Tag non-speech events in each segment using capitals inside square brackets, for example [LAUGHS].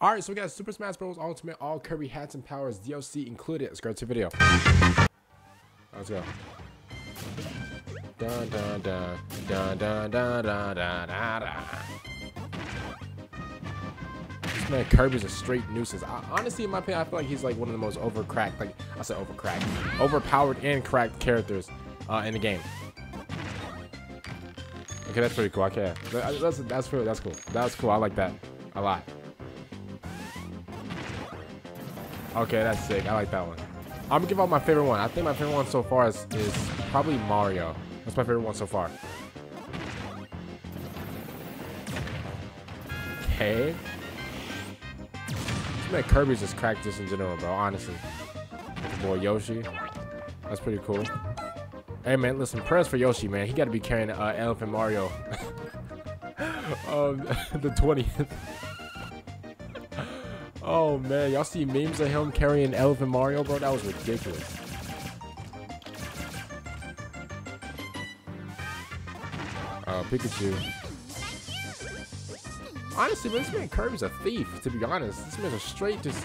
All right, so we got Super Smash Bros. Ultimate All Kirby Hats and Powers DLC included. Let's go to the video. Let's go. Dun dun dun dun dun dun dun dun dun. This man Kirby's a straight nuisance. I, honestly, in my opinion, I feel like he's like one of the most overcracked, like I said, overcracked, overpowered and cracked characters uh, in the game. Okay, that's pretty cool. Okay, that- that's that's pretty, that's cool. That's cool. I like that a lot. Okay, that's sick. I like that one. I'm gonna give out my favorite one. I think my favorite one so far is, is probably Mario. That's my favorite one so far. Okay. Man Kirby's just cracked this in general, bro. Honestly. Boy Yoshi. That's pretty cool. Hey man, listen, prayers for Yoshi, man. He gotta be carrying uh, Elephant Mario. [LAUGHS] um, [LAUGHS] the 20th. Oh man, y'all see memes of him carrying Elephant Mario, bro? That was ridiculous. Uh, Pikachu. Honestly, man, this man Kirby's a thief, to be honest. This man's a straight just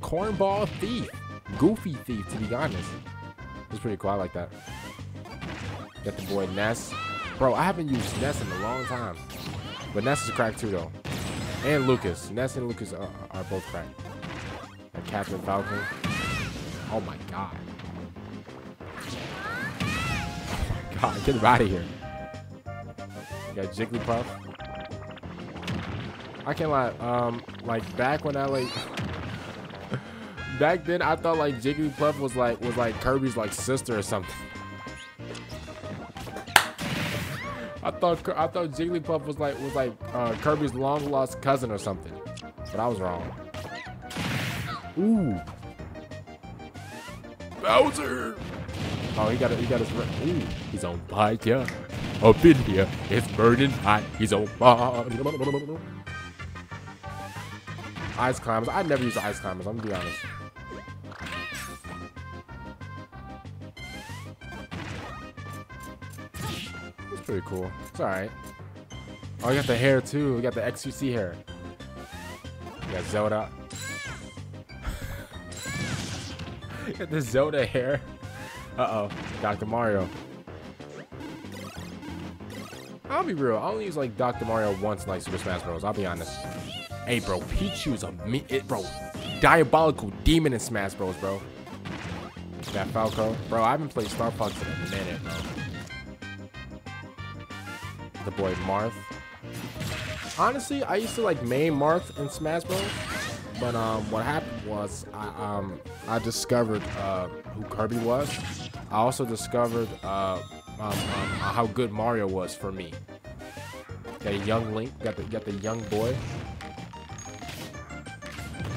cornball thief. Goofy thief, to be honest. It's pretty cool. I like that. Got the boy Ness. Bro, I haven't used Ness in a long time. But Ness is a crack too, though. And Lucas. Ness and Lucas are, are both cracked. And Captain Falcon. Oh my god. Oh [LAUGHS] my god, get him out of here. You got Jigglypuff. I can't lie. Um, like back when I like, [LAUGHS] back then I thought like Jigglypuff was like was like Kirby's like sister or something. I thought I thought Jigglypuff was like was like uh, Kirby's long lost cousin or something, but I was wrong. Ooh, Bowser! Oh, he got it. He got his. Ooh, he's on fire. Up in here, it's burning hot. He's on fire. Ice climbers. I never use ice climbers. I'm gonna be honest. Pretty cool. It's alright. Oh, you got the hair too. We got the XQC hair. You got Zelda. [LAUGHS] got the Zelda hair. Uh-oh. Dr. Mario. I'll be real. I only use like Dr. Mario once in like Super Smash Bros. I'll be honest. Hey, bro. Pichu's a me it, bro. Diabolical demon in Smash Bros, bro. Got Falco. Bro, I haven't played Star Fox in a minute, bro the boy Marth. Honestly, I used to like main Marth in Smash Bros. But um, what happened was I um I discovered uh, who Kirby was. I also discovered uh, um, um, how good Mario was for me. Got a young Link, got the got the young boy.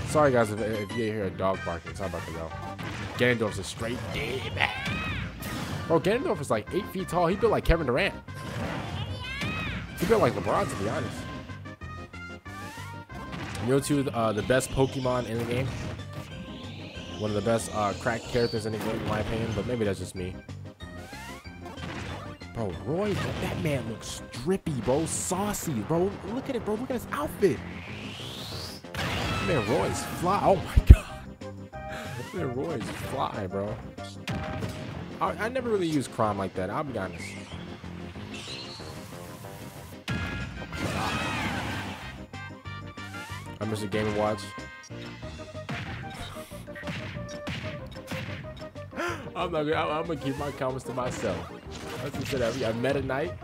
Sorry guys if, if you hear a dog barking. Sorry about the go. Ganondorf's a straight demon. Bro, Ganondorf is like eight feet tall. He built like Kevin Durant. He built like LeBron, to be honest. Mewtwo, uh, the best Pokemon in the game. One of the best uh, crack characters in the game, in my opinion, but maybe that's just me. Bro, Roy, that, man looks drippy, bro. Saucy, bro. Look at it, bro. Look at his outfit. Man, Roy's fly. Oh my [LAUGHS] god. Man, Roy's fly, bro. I, I never really use crime like that. I'll be honest. I the Game Watch. [GASPS] I'm not gonna. I'm, gonna keep my comments to myself. That's what said. We got Meta Knight. [LAUGHS]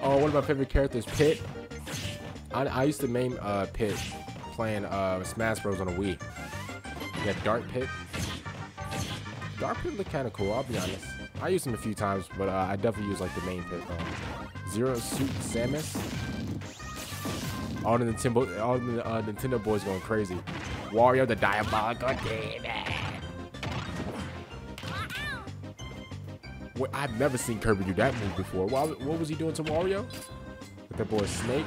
Oh, one of my favorite characters, Pit. I, I used to main uh, Pit playing uh, Smash Bros on a Wii. Got Dark Pit. Dark Pit look kind of cool. I'll be honest. I used him a few times, but uh, I definitely use like the main Pit though. Zero Suit Samus. All the Nintendo, all the uh, Nintendo boys going crazy. Wario the Diabolical Demon. Wait, I've never seen Kirby do that move before. What, what was he doing to Wario? With that boy Snake.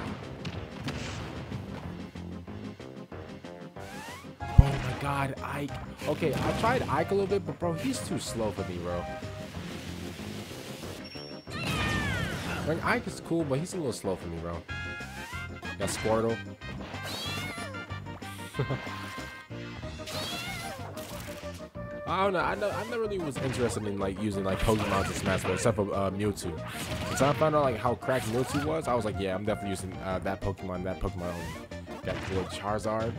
Oh my God, Ike. Okay, I tried Ike a little bit, but bro, he's too slow for me, bro. Ike is cool, but he's a little slow for me, bro. Got Squirtle. [LAUGHS] I don't know. I know. I never really was interested in like using like Pokemon to Smash Bros. except for uh, Mewtwo. So I found out like how cracked Mewtwo was, I was like, yeah, I'm definitely using uh, that Pokemon. That Pokemon. Got cool Charizard.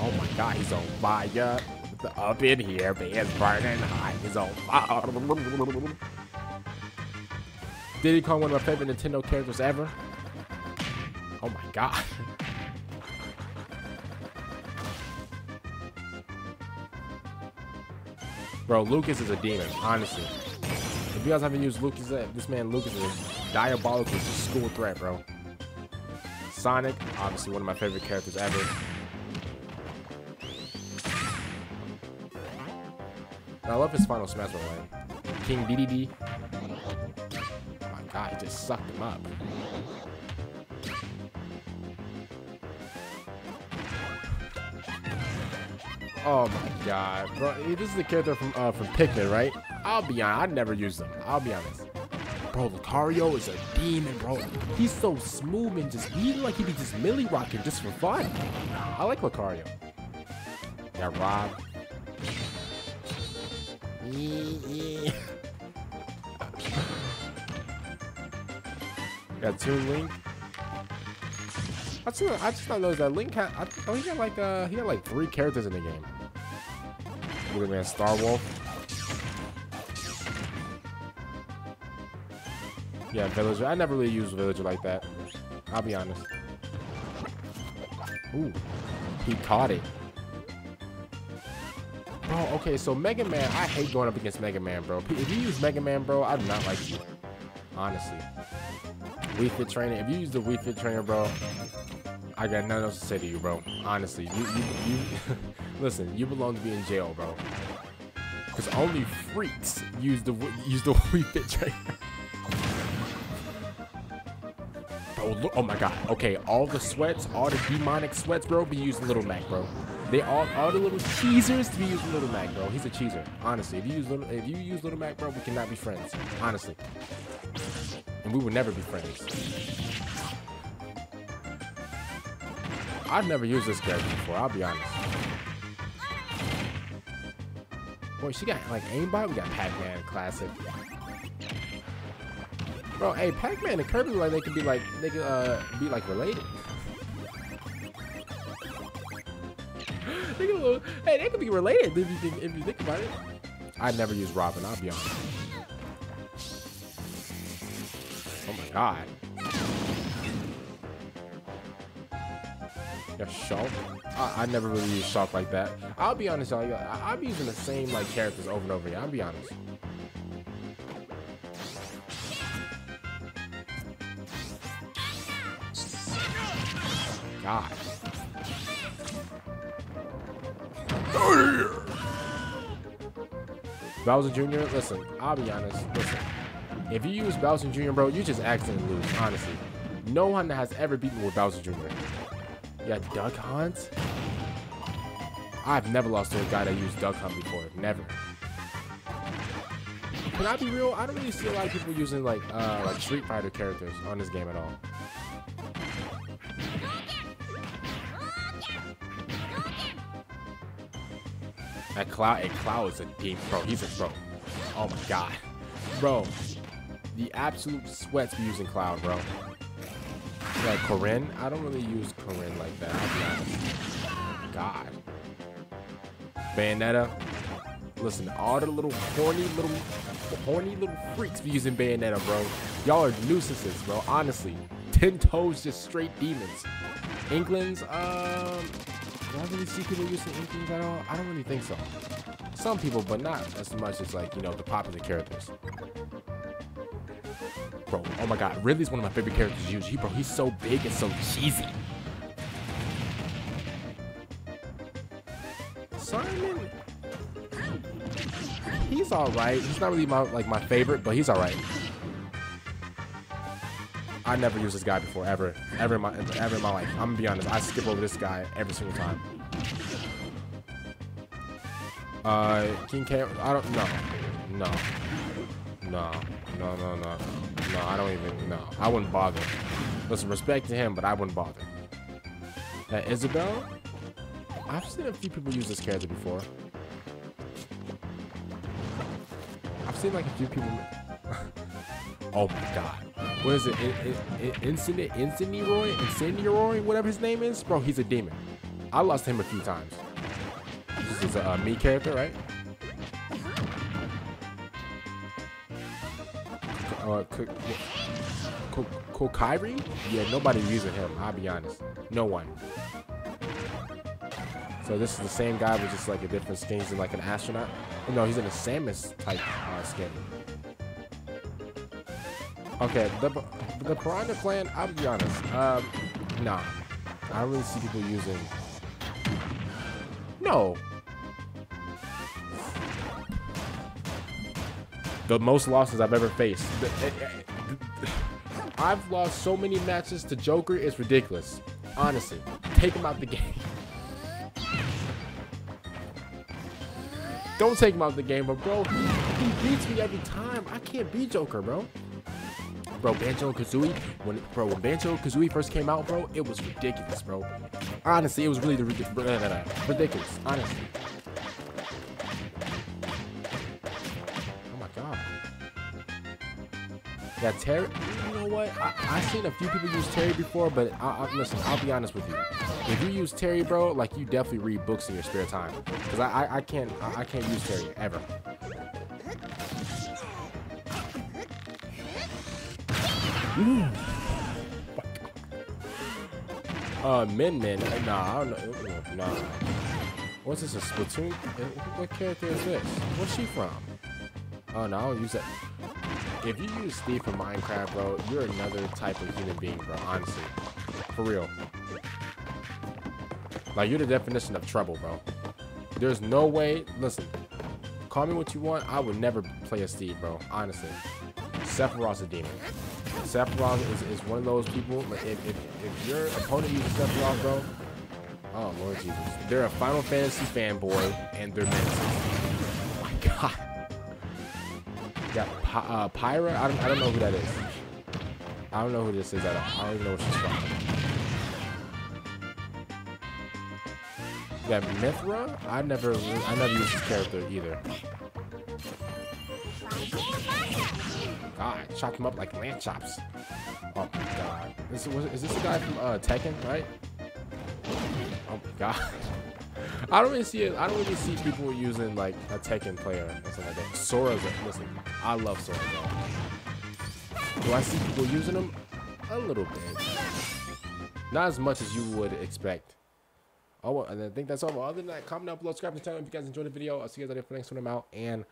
Oh my God, he's on fire. Up in here, man's burning hot. He's on fire. [LAUGHS] Diddy Kong, one of my favorite Nintendo characters ever. Oh my God. [LAUGHS] Bro, Lucas is a demon, honestly. If you guys haven't used Lucas, uh, this man Lucas is diabolical. School threat, bro. Sonic, obviously one of my favorite characters ever. I love his final smash bro, man. King Dedede. God, he just sucked him up. Oh my god, bro! This is the character from uh, from Pikmin, right? I'll be honest, I never used him. I'll be honest. Bro, Lucario is a demon, bro. He's so smooth and just he like he be just milly rocking just for fun. I like Lucario. Got Rob. Got Toon Link. I just, I just not that Link had. I, oh, he got like uh, he had like three characters in the game. Look man, Star Wolf. Yeah, Villager. I never really used Villager like that. I'll be honest. Ooh, he caught it. Bro, okay, so Mega Man, I hate going up against Mega Man, bro. If you use Mega Man, bro, I do not like you. Honestly. Wii Fit Trainer, if you use the Wii Fit Trainer, bro, I got nothing else to say to you, bro. Honestly, you, you, you [LAUGHS] listen. You belong to be in jail, bro. Because only freaks use the use the [LAUGHS] Wii Fit trainer. Look, oh my god. Okay, all the sweats, all the demonic sweats, bro, be using Little Mac, bro. They all all the little cheesers to be using Little Mac, bro. He's a cheeser. Honestly, if you use little if you use Little Mac, bro, we cannot be friends. Honestly. And we will never be friends. I've never used this character before, I'll be honest. Boy, she got like aimbot. We got Pac-Man, classic. Bro, hey, Pac-Man and Kirby like they could be like they could uh be like related. [GASPS] they could, hey, they could be related if you think if you think about it. I'd never use Robin. I'll be honest. God. Yeah, Shulk. I, I, never really use Shulk like that. I'll be honest, y'all. I, will be using the same like characters over and over again. I'll be honest. God. Bowser Jr., listen, I'll be honest, listen. If you use Bowser Jr., bro, you just accidentally lose, honestly. No one has ever beaten with Bowser Jr. Yeah, Duck Hunt? I've never lost to a guy that used Duck Hunt before. Never. Can I be real? I don't really see a lot of people using like uh like Street Fighter characters on this game at all. That Cloud, a Cloud is a deep bro. He's a bro. Oh my god, bro. The absolute sweats using Cloud, bro. Like Corrin, I don't really use Corrin like that. God. Bayonetta. Listen, all the little horny little horny little freaks be using Bayonetta, bro. Y'all are nuisances, bro. Honestly. Ten toes just straight demons. Inklings, um do I really see people using Inklings at all? I don't really think so. Some people, but not as much as like, you know, the popular characters. Bro, oh my god, Ridley's one of my favorite characters. He, bro, he's so big and so cheesy. Simon, he's all right. He's not really my like my favorite, but he's all right. I never used this guy before, ever, ever in my ever in my life. I'm gonna be honest. I skip over this guy every single time. Uh, King K. I don't. know. no, no, no, no, no. no, I don't even, no. I wouldn't bother. Listen, respect to him, but I wouldn't bother. Uh, Isabelle? I've seen a few people use this character before. I've seen like a few people. [LAUGHS] oh my god. What is it? Incident, Incendiaroy? Incendiaroy? Whatever his name is? Bro, he's a demon. I lost him a few times. This is a, a me character, right? Uh, Kokiri? Yeah, nobody using him, I'll be honest. No one. So this is the same guy with just like a different skin. He's in like an astronaut. Oh, no, he's in a Samus type uh, skin. Okay, the the Piranha Plant, I'll be honest. Um, nah. I don't really see people using... No. The most losses I've ever faced. Eh, eh, [SIGHS] I've lost so many matches to Joker, it's ridiculous. Honestly. Take him out the game. Don't take him out the game, but bro, he beats me every time. I can't beat Joker, bro. Bro, Banjo Kazooie, when bro, when Banjo Kazooie first came out, bro, it was ridiculous, bro. Honestly, it was really ridiculous. ridiculous. Honestly. Yeah, Terry. You know what? I, I seen a few people use Terry before, but I, I, listen, I'll be honest with you if you use Terry, bro, like you definitely read books in your spare time. Cause I I, I can't I, I can't use Terry ever. [SIGHS] Uh, Min Min. Uh, nah, I don't know. Uh, nah. What's this? A Splatoon? Uh, what character is this? Where's she from? Oh no, I don't use that. If you use Steve from Minecraft, bro, you're another type of human being, bro. Honestly, for real. Like, you're the definition of trouble, bro. There's no way. Listen, call me what you want. I would never play a Steve, bro. Honestly. Sephiroth's a demon. Sephiroth is, is one of those people. Like, if, if, if your opponent uses Sephiroth, bro, oh, Lord Jesus. They're a Final Fantasy fanboy, and they're menaces. [LAUGHS] Oh, my God. Yeah, uh, Pyra. I don't, I don't know who that is. I don't know who this is at all. I don't even know what she's from. Yeah, Mythra? I never I never used this character either. God, chop him up like lamb chops. Oh my god. This, was, is this the guy from uh, Tekken, right? Oh my god. [LAUGHS] I don't really see it. I don't really see people using like a Tekken player or something like that. Sora's a, listen, I love Sora though. Do I see people using them? A little bit. Not as much as you would expect. Oh, and I think that's all. Other than that, comment down below, subscribe to the channel if you guys enjoyed the video. I'll see you guys later for the next one I'm out, and